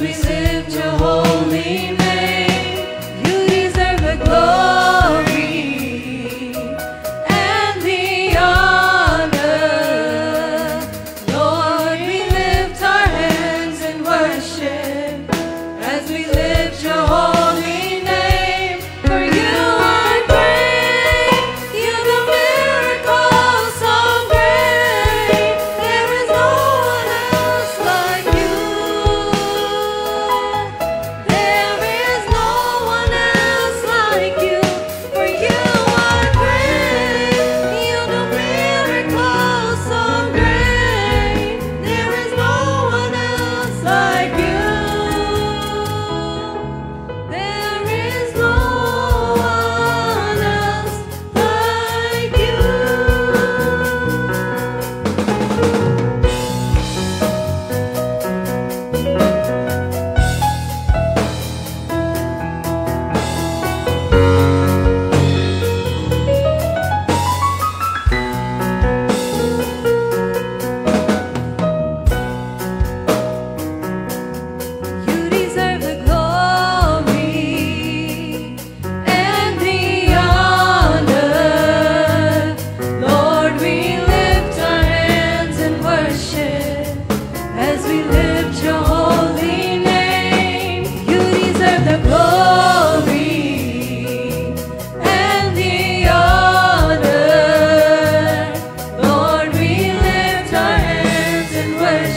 we live to hold.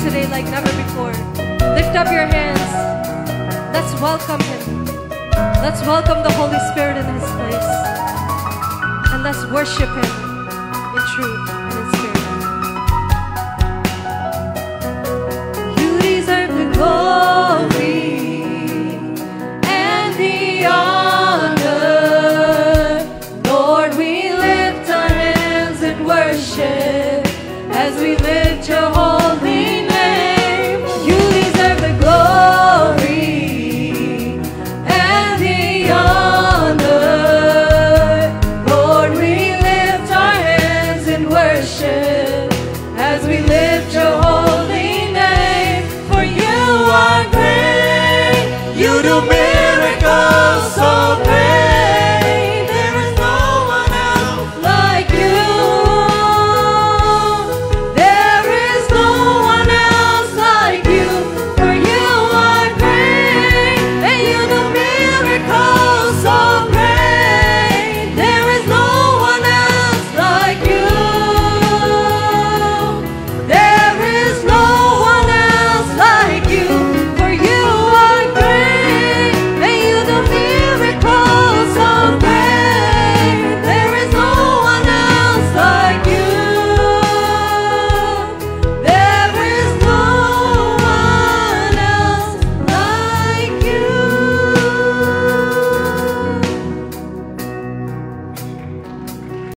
today like never before. Lift up your hands. Let's welcome Him. Let's welcome the Holy Spirit in His place. And let's worship Him in truth and in spirit. You deserve the glory and the honor. Lord, we lift our hands in worship as we lift your holy worship.